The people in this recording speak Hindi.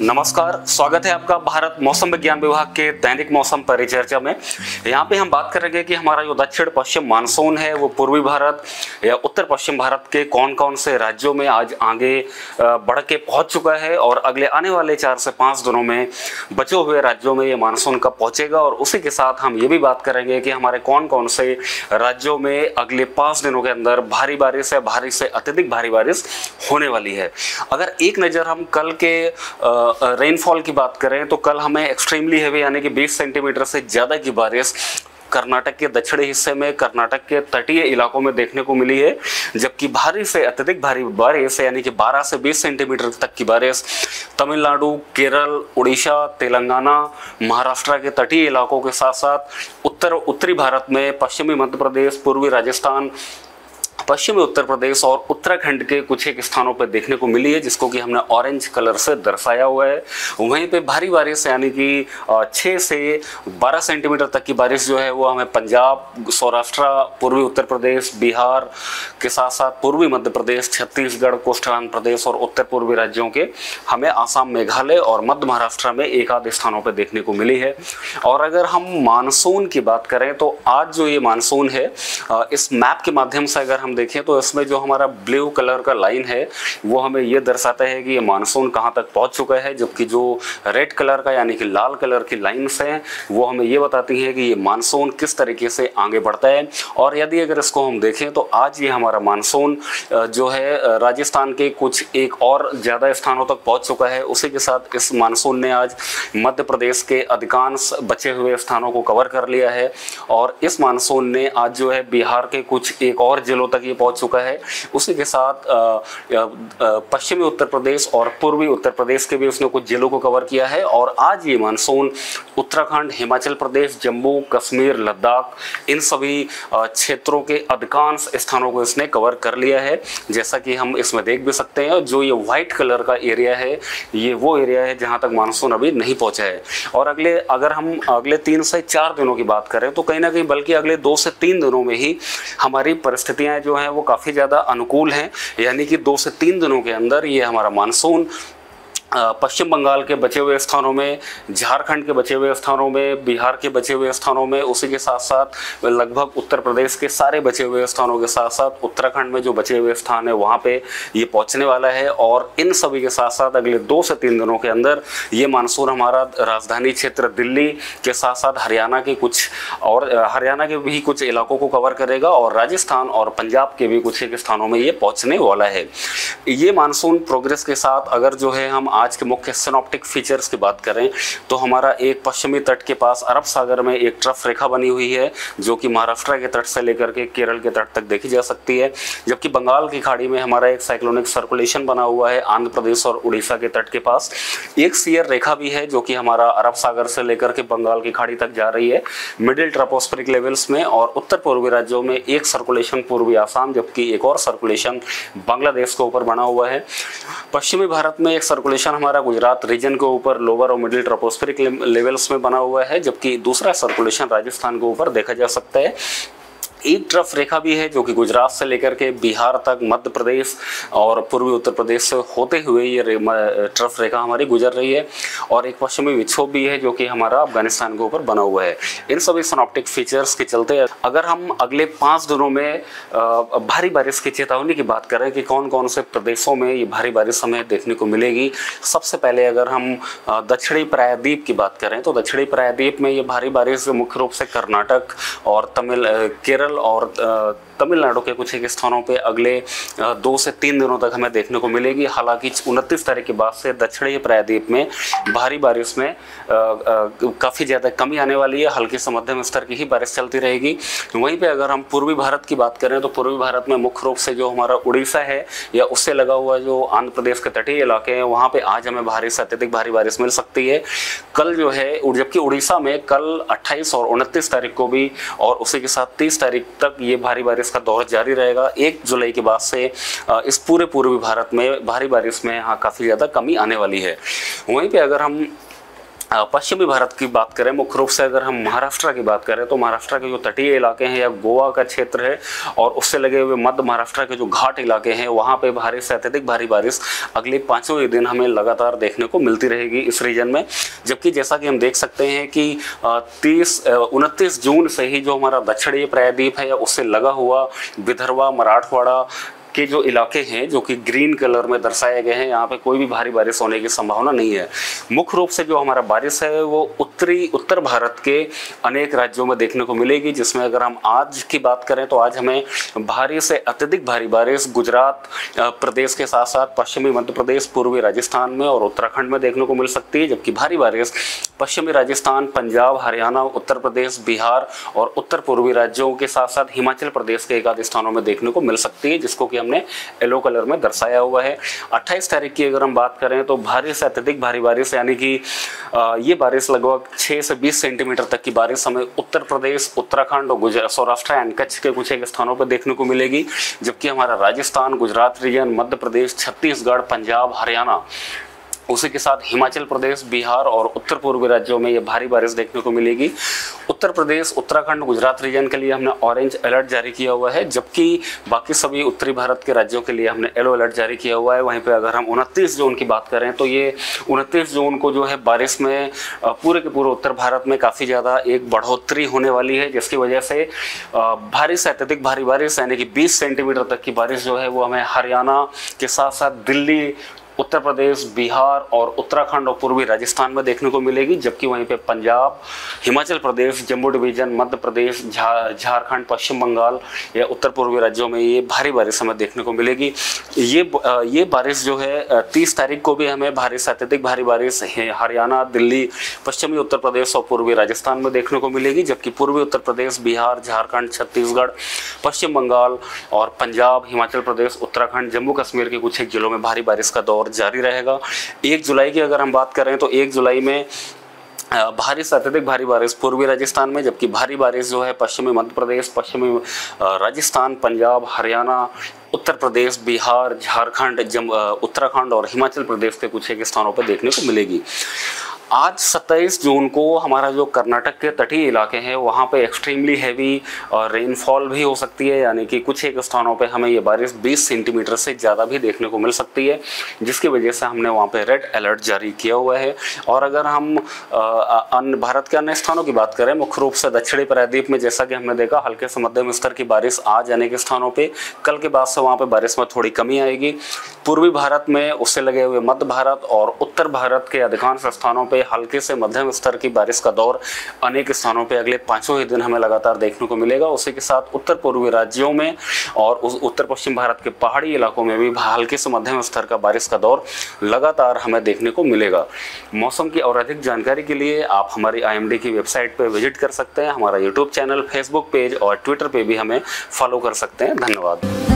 नमस्कार, स्वागत है आपका भारत मौसम विज्ञान विभाग के दैनिक मौसम परिचर्चा में। यहाँ पे हम बात करेंगे कि हमारा जो दक्षिण पश्चिम मानसून है, वो पूर्वी भारत या उत्तर पश्चिम भारत के कौन कौन से राज्यों में आज आगे बढ़ के पहुँच चुका है और अगले आने वाले चार से पाँच दिनों में बचे हुए राज्यों में ये मानसून कब पहुँचेगा और उसी के साथ हम ये भी बात करेंगे कि हमारे कौन कौन से राज्यों में अगले पाँच दिनों के अंदर भारी बारिश या भारी से अत्यधिक भारी बारिश होने वाली है। अगर एक नज़र हम कल के रेनफॉल की बात करें तो कल हमें एक्सट्रीमली हैवी यानी कि 20 सेंटीमीटर से ज़्यादा की बारिश कर्नाटक के दक्षिणी हिस्से में, कर्नाटक के तटीय इलाकों में देखने को मिली है, जबकि भारी से अत्यधिक भारी बारिश यानी कि 12 से 20 सेंटीमीटर तक की बारिश तमिलनाडु, केरल, उड़ीसा, तेलंगाना, महाराष्ट्र के तटीय इलाकों के साथ साथ उत्तर, उत्तरी भारत में, पश्चिमी मध्य प्रदेश, पूर्वी राजस्थान पश्चिमी उत्तर प्रदेश और उत्तराखंड के कुछ एक स्थानों पर देखने को मिली है, जिसको कि हमने ऑरेंज कलर से दर्शाया हुआ है। वहीं पे भारी बारिश, यानी कि छः से बारह सेंटीमीटर तक की बारिश जो है, वो हमें पंजाब, सौराष्ट्र, पूर्वी उत्तर प्रदेश, बिहार के साथ साथ पूर्वी मध्य प्रदेश, छत्तीसगढ़ कोस्टल प्रदेश और उत्तर पूर्वी राज्यों के हमें आसाम, मेघालय और मध्य महाराष्ट्र में एक आध स्थानों पर देखने को मिली है। और अगर हम मानसून की बात करें तो आज जो ये मानसून है इस मैप के माध्यम से अगर हम देखें तो इसमें जो हमारा ब्लू कलर का लाइन है, वो हमें ये दर्शाता है कि ये मानसून कहाँ तक पहुँच चुका है, जबकि जो रेड कलर का, यानी कि लाल कलर की लाइन्स हैं, वो हमें ये बताती हैं कि ये मानसून किस तरीके से आगे बढ़ता है। और यदि अगर इसको हम देखें तो आज ये हमारा मानसून जो है राजस्थान के कुछ एक और ज़्यादा स्थानों तक पहुँच चुका है। उसी के साथ इस मानसून ने आज मध्य प्रदेश के अधिकांश बचे हुए स्थानों को कवर कर लिया है। और इस मानसून ने आज जो है, बिहार के कुछ एक और जिलों तक ये पहुँच चुका है। उसी के साथ पश्चिमी उत्तर प्रदेश और पूर्वी उत्तर प्रदेश के भी उसने कुछ जिलों को कवर किया है और आज ये मानसून उत्तराखंड, हिमाचल प्रदेश, जम्मू, कश्मीर, लद्दाख, इन सभी क्षेत्रों के अधिकांश स्थानों को इसने कवर कर लिया है। जैसा कि हम इसमें देख भी सकते हैं, जो ये व्हाइट कलर का एरिया है, ये वो एरिया है जहाँ तक मानसून अभी नहीं पहुँचा है। और अगले, अगर हम अगले तीन से चार दिनों की बात करें तो कहीं ना कहीं बल्कि अगले दो से तीन दिनों में ही हमारी परिस्थितियाँ जो हैं वो काफ़ी ज़्यादा अनुकूल हैं, यानी कि दो से तीन दिनों के अंदर ये हमारा मानसून पश्चिम बंगाल के बचे हुए स्थानों में, झारखंड के बचे हुए स्थानों में, बिहार के बचे हुए स्थानों में, उसी के साथ साथ लगभग उत्तर प्रदेश के सारे बचे हुए स्थानों के साथ साथ उत्तराखंड में जो बचे हुए स्थान है, वहाँ पे ये पहुँचने वाला है और इन सभी के साथ साथ अगले दो से तीन दिनों के अंदर ये मानसून हमारा राजधानी क्षेत्र दिल्ली के साथ साथ हरियाणा के कुछ और हरियाणा के भी कुछ इलाकों को कवर करेगा और राजस्थान और पंजाब के भी कुछ एक स्थानों में ये पहुँचने वाला है। ये मानसून प्रोग्रेस के साथ अगर जो है हम आज के मुख्य सिनॉप्टिक फीचर्स की बात करें तो हमारा एक पश्चिमी तट के पास अरब सागर में एक ट्रफ रेखा बनी हुई है, जो कि महाराष्ट्र के तट से लेकर के केरल के तट तक देखी जा सकती है, जबकि बंगाल की खाड़ी में हमारा एक साइक्लोनिक सर्कुलेशन बना हुआ है, आंध्र प्रदेश और उड़ीसा के तट के पास। एक सीयर रेखा भी है, जो कि हमारा अरब सागर से लेकर के बंगाल की खाड़ी तक जा रही है मिडिल ट्रपोस्फेरिक लेवल्स में और उत्तर पूर्वी राज्यों में एक सर्कुलेशन पूर्वी आसाम, जबकि एक और सर्कुलेशन बांग्लादेश के ऊपर बना हुआ है। पश्चिमी भारत में एक सर्कुलेशन हमारा गुजरात रीजन के ऊपर लोअर और मिडिल ट्रोपोस्फेरिक लेवल्स में बना हुआ है, जबकि दूसरा सर्कुलेशन राजस्थान के ऊपर देखा जा सकता है। एक ट्रफ रेखा भी है जो कि गुजरात से लेकर के बिहार तक, मध्य प्रदेश और पूर्वी उत्तर प्रदेश से होते हुए ये ट्रफ रेखा हमारी गुजर रही है। और एक पश्चिमी विक्षोभ भी है जो कि हमारा अफ़गानिस्तान के ऊपर बना हुआ है। इन सभी सनॉप्टिक फीचर्स के चलते अगर हम अगले पाँच दिनों में भारी बारिश की चेतावनी की बात करें कि कौन कौन से प्रदेशों में ये भारी बारिश हमें देखने को मिलेगी, सबसे पहले अगर हम दक्षिणी प्रायद्वीप की बात करें तो दक्षिणी प्रायद्वीप में ये भारी बारिश मुख्य रूप से कर्नाटक और तमिल केरल और तमिलनाडु के कुछ एक स्थानों पे अगले दो से तीन दिनों तक हमें देखने को मिलेगी। हालाँकि उनतीस तारीख के बाद से दक्षिणी प्रायद्वीप में भारी बारिश में काफ़ी ज़्यादा कमी आने वाली है। हल्की से मध्यम स्तर की ही बारिश चलती रहेगी। वहीं पर अगर हम पूर्वी भारत की बात करें तो पूर्वी भारत में मुख्य रूप से जो हमारा उड़ीसा है, या उससे लगा हुआ जो आंध्र प्रदेश के तटीय इलाके हैं, वहाँ पर आज हमें भारी से अत्यधिक भारी बारिश मिल सकती है। कल जो है जबकि उड़ीसा में कल अट्ठाईस और उनतीस तारीख को भी, और उसी के साथ तीस तारीख तक ये भारी बारिश बारिश का दौर जारी रहेगा। एक जुलाई के बाद से इस पूरे पूर्वी भारत में, भारी बारिश में यहाँ काफ़ी ज़्यादा कमी आने वाली है। वहीं पर अगर हम पश्चिमी भारत की बात करें, मुख्य रूप से अगर हम महाराष्ट्र की बात करें तो महाराष्ट्र के जो तटीय इलाके हैं, या गोवा का क्षेत्र है, और उससे लगे हुए मध्य महाराष्ट्र के जो घाट इलाके हैं, वहाँ पे भारी से अत्यधिक भारी बारिश अगले पाँचों दिन हमें लगातार देखने को मिलती रहेगी इस रीजन में। जबकि जैसा कि हम देख सकते हैं कि तीस उनतीस जून से ही जो हमारा दक्षिणी प्रायद्वीप है, या उससे लगा हुआ विदर्भा, मराठवाड़ा के जो इलाके हैं, जो कि ग्रीन कलर में दर्शाए गए हैं, यहाँ पे कोई भी भारी बारिश होने की संभावना नहीं है। मुख्य रूप से जो हमारा बारिश है, वो उत्तरी, उत्तर भारत के अनेक राज्यों में देखने को मिलेगी, जिसमें अगर हम आज की बात करें तो आज हमें भारी से अत्यधिक भारी बारिश गुजरात प्रदेश के साथ साथ पश्चिमी मध्य प्रदेश, पूर्वी राजस्थान में और उत्तराखंड में देखने को मिल सकती है, जबकि भारी बारिश पश्चिमी राजस्थान, पंजाब, हरियाणा, उत्तर प्रदेश, बिहार और उत्तर पूर्वी राज्यों के साथ साथ हिमाचल प्रदेश के एक स्थानों में देखने को मिल सकती है, जिसको कि हमने येलो कलर में दर्शाया हुआ है। 28 तारीख की अगर हम बात करें तो भारी से अत्यधिक भारी बारिश, यानी कि ये बारिश लगभग 6 से 20 सेंटीमीटर तक की बारिश हमें उत्तर प्रदेश, उत्तराखंड और गुजरात सौराष्ट्र एंड कच्छ के कुछ एक स्थानों पर देखने को मिलेगी, जबकि हमारा राजस्थान, गुजरात रीजन मध्य प्रदेश, छत्तीसगढ़, पंजाब, हरियाणा उसी के साथ हिमाचल प्रदेश, बिहार और उत्तर पूर्वी राज्यों में ये भारी बारिश देखने को मिलेगी। उत्तर प्रदेश, उत्तराखंड, गुजरात रीजन के लिए हमने ऑरेंज अलर्ट जारी किया हुआ है, जबकि बाकी सभी उत्तरी भारत के राज्यों के लिए हमने येलो अलर्ट जारी किया हुआ है। वहीं पर अगर हम उनतीस जून की बात करें तो ये उनतीस जून को जो है बारिश में पूरे के पूरे उत्तर भारत में काफ़ी ज़्यादा एक बढ़ोतरी होने वाली है, जिसकी वजह से भारी से अत्यधिक भारी बारिश, यानी कि बीस सेंटीमीटर तक की बारिश जो है वो हमें हरियाणा के साथ साथ दिल्ली उत्तर प्रदेश, बिहार और उत्तराखंड और पूर्वी राजस्थान में देखने को मिलेगी, जबकि वहीं पे पंजाब, हिमाचल प्रदेश, जम्मू डिवीज़न, मध्य प्रदेश झारखंड, पश्चिम बंगाल या उत्तर पूर्वी राज्यों में ये भारी बारिश हमें देखने को मिलेगी। ये ये बारिश जो है तीस तारीख को भी हमें भारी से अत्यधिक भारी बारिश हरियाणा, दिल्ली, पश्चिमी उत्तर प्रदेश और पूर्वी राजस्थान में देखने को मिलेगी, जबकि पूर्वी उत्तर प्रदेश, बिहार, झारखंड, छत्तीसगढ़, पश्चिम बंगाल और पंजाब, हिमाचल प्रदेश, उत्तराखंड, जम्मू कश्मीर के कुछ एक जिलों में भारी बारिश का दौर जारी रहेगा। एक जुलाई की अगर हम बात करें तो एक जुलाई में भारी से अत्यधिक भारी बारिश पूर्वी राजस्थान में, जबकि भारी बारिश जो है पश्चिमी मध्य प्रदेश, पश्चिमी राजस्थान, पंजाब, हरियाणा, उत्तर प्रदेश, बिहार, झारखंड उत्तराखंड और हिमाचल प्रदेश के कुछ एक स्थानों पर देखने को मिलेगी। आज 27 जून को हमारा जो कर्नाटक के तटीय इलाके हैं, वहाँ पे एक्सट्रीमली हैवी और रेनफॉल भी हो सकती है, यानी कि कुछ एक स्थानों पे हमें ये बारिश 20 सेंटीमीटर से ज़्यादा भी देखने को मिल सकती है, जिसकी वजह से हमने वहाँ पे रेड अलर्ट जारी किया हुआ है। और अगर हम अन्य, भारत के अन्य स्थानों की बात करें, मुख्य रूप से दक्षिणी प्रायद्वीप में जैसा कि हमने देखा, हल्के से मध्यम स्तर की बारिश आज जाने के स्थानों पर कल के बाद से वहाँ पर बारिश में थोड़ी कमी आएगी। पूर्वी भारत में उससे लगे हुए मध्य भारत और उत्तर भारत के अधिकांश स्थानों पर पे हल्के से मध्यम स्तर की बारिश का दौर अनेक स्थानों पे अगले पाँचों ही दिन हमें लगातार देखने को मिलेगा। उसी के साथ उत्तर पूर्वी राज्यों में और उत्तर पश्चिम भारत के पहाड़ी इलाकों में भी हल्के से मध्यम स्तर का बारिश का दौर लगातार हमें देखने को मिलेगा। मौसम की और अधिक जानकारी के लिए आप हमारी आई की वेबसाइट पर विज़िट कर सकते हैं, हमारा यूट्यूब चैनल फेसबुक पेज और ट्विटर पर भी हमें फॉलो कर सकते हैं। धन्यवाद।